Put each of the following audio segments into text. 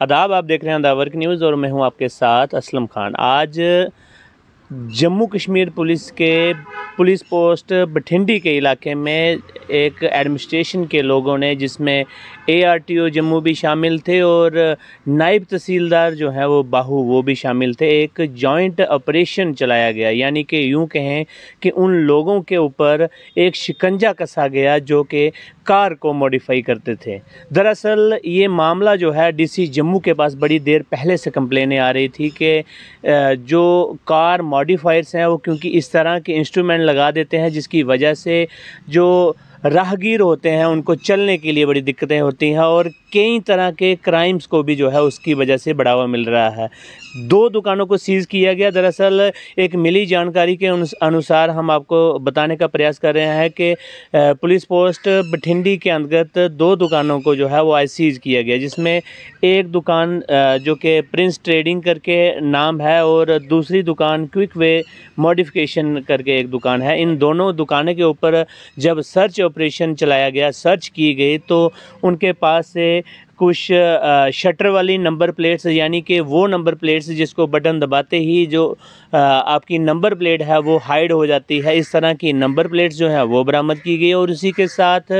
आदाब, आप देख रहे हैं दावर्क न्यूज़ और मैं हूँ आपके साथ असलम खान। आज जम्मू कश्मीर पुलिस के पुलिस पोस्ट बठिंडी के इलाके में एक एडमिनिस्ट्रेशन के लोगों ने, जिसमें एआरटीओ जम्मू भी शामिल थे और नायब तहसीलदार जो है वो बाहू, वो भी शामिल थे। एक जॉइंट ऑपरेशन चलाया गया, यानी कि यूँ कहें कि उन लोगों के ऊपर एक शिकंजा कसा गया जो कि कार को मॉडिफाई करते थे। दरअसल ये मामला जो है डीसी जम्मू के पास बड़ी देर पहले से कंप्लेनें आ रही थी कि जो कार मॉडिफायर्स हैं वो क्योंकि इस तरह के इंस्ट्रूमेंट लगा देते हैं जिसकी वजह से जो राहगीर होते हैं, उनको चलने के लिए बड़ी दिक्कतें होती हैं और कई तरह के क्राइम्स को भी जो है उसकी वजह से बढ़ावा मिल रहा है। दो दुकानों को सीज़ किया गया। दरअसल एक मिली जानकारी के अनुसार हम आपको बताने का प्रयास कर रहे हैं कि पुलिस पोस्ट बठिंडी के अंतर्गत दो दुकानों को जो है वो आज सीज़ किया गया, जिसमें एक दुकान जो कि प्रिंस ट्रेडिंग करके नाम है और दूसरी दुकान क्विक वे मॉडिफिकेशन करके एक दुकान है। इन दोनों दुकानों के ऊपर जब सर्च ऑपरेशन चलाया गया, सर्च की गई तो उनके पास से कुछ शटर वाली नंबर प्लेट्स यानी कि वो नंबर प्लेट्स जिसको बटन दबाते ही जो आपकी नंबर प्लेट है वो हाइड हो जाती है। इस तरह की नंबर प्लेट्स जो है वो बरामद की गई और उसी के साथ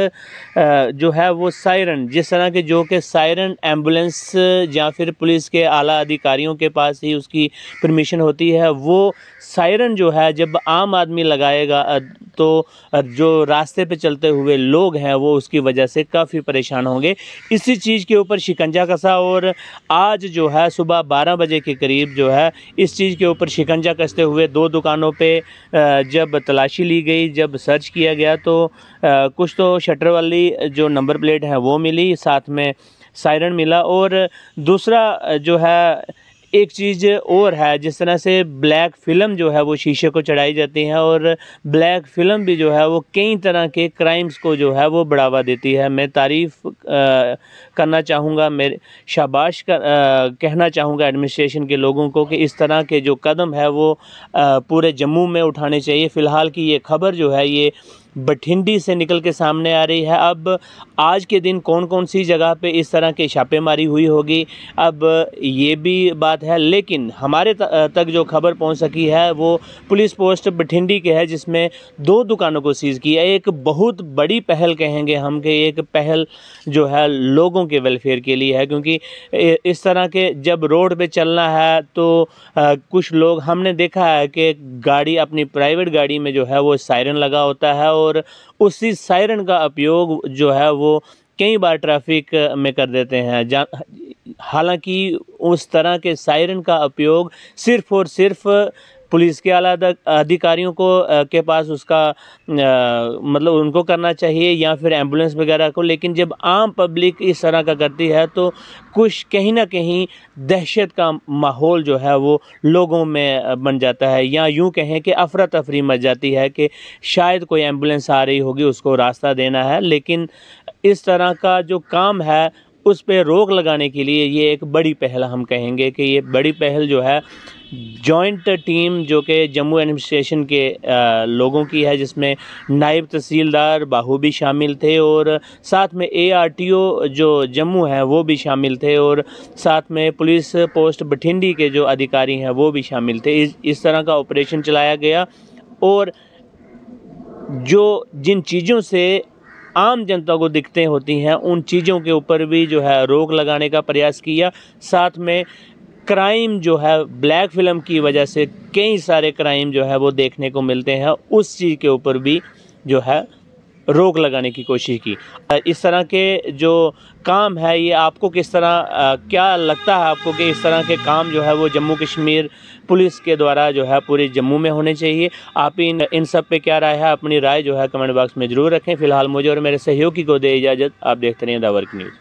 जो है वो सायरन जिस तरह के जो कि सायरन एंबुलेंस या फिर पुलिस के आला अधिकारियों के पास ही उसकी परमिशन होती है, वो सायरन जो है जब आम आदमी लगाएगा तो जो रास्ते पे चलते हुए लोग हैं वो उसकी वजह से काफ़ी परेशान होंगे। इसी चीज़ के ऊपर शिकंजा कसा और आज जो है सुबह बारह बजे के करीब जो है इस चीज़ के ऊपर शिकंजा कसते हुए दो दुकानों पे जब तलाशी ली गई, जब सर्च किया गया तो कुछ तो शटर वाली जो नंबर प्लेट है वो मिली, साथ में सायरन मिला और दूसरा जो है एक चीज़ और है जिस तरह से ब्लैक फ़िल्म जो है वो शीशे को चढ़ाई जाती है और ब्लैक फ़िल्म भी जो है वो कई तरह के क्राइम्स को जो है वो बढ़ावा देती है। मैं तारीफ़ करना चाहूँगा मेरे शाबाश कर, आ, कहना चाहूँगा एडमिनिस्ट्रेशन के लोगों को कि इस तरह के जो कदम है वो आ, पूरे जम्मू में उठाने चाहिए। फ़िलहाल की ये खबर जो है ये बठिंडी से निकल के सामने आ रही है। अब आज के दिन कौन कौन सी जगह पे इस तरह के छापेमारी हुई होगी? अब ये भी बात है, लेकिन हमारे तक जो खबर पहुँच सकी है, वो पुलिस पोस्ट बठिंडी के है, जिसमें दो दुकानों को सीज़ किया एक बहुत बड़ी पहल कहेंगे हम कि एक पहल जो है लोगों के वेलफेयर के लिए है, क्योंकि इस तरह के जब रोड पे चलना है तो कुछ लोग, हमने देखा है कि गाड़ी, अपनी प्राइवेट गाड़ी में जो है, वो सायरन लगा होता है और उसी सायरन का उपयोग जो है वो कई बार ट्रैफ़िक में कर देते हैं। हालाँकि उस तरह के सायरन का उपयोग सिर्फ़ और सिर्फ़ पुलिस के आला अधिकारियों को के पास उसका मतलब उनको करना चाहिए या फिर एंबुलेंस वगैरह को। लेकिन जब आम पब्लिक इस तरह का करती है तो कुछ कहीं ना कहीं दहशत का माहौल जो है, वो लोगों में बन जाता है। या यूँ कहें कि अफरा तफरी मच जाती है कि शायद कोई एंबुलेंस आ रही होगी, उसको रास्ता देना है। लेकिन इस तरह का जो काम है उस पर रोक लगाने के लिए ये एक बड़ी पहल हम कहेंगे कि ये बड़ी पहल जो है जॉइंट टीम जो कि जम्मू एडमिनिस्ट्रेशन के लोगों की है जिसमें नायब तहसीलदार बाहू भी शामिल थे और साथ में एआरटीओ जो जम्मू है वो भी शामिल थे और साथ में पुलिस पोस्ट बठिंडी के जो अधिकारी हैं वो भी शामिल थे। इस, इस तरह का ऑपरेशन चलाया गया और जो जिन चीज़ों से आम जनता को दिक्कतें होती हैं। उन चीज़ों के ऊपर भी जो है रोक लगाने का प्रयास किया। साथ में क्राइम जो है, ब्लैक फ़िल्म की वजह से कई सारे क्राइम जो है वो देखने को मिलते हैं। उस चीज़ के ऊपर भी जो है रोक लगाने की कोशिश की। इस तरह के जो काम है, ये आपको किस तरह क्या लगता है आपको कि इस तरह के काम जो है वो जम्मू कश्मीर पुलिस के द्वारा जो है पूरे जम्मू में होने चाहिए? आप इन इन सब पे क्या राय है? अपनी राय जो है कमेंट बॉक्स में ज़रूर रखें। फ़िलहाल मुझे और मेरे सहयोगी को दे इजाज़त। आप देखते रहिए दावर की न्यूज़।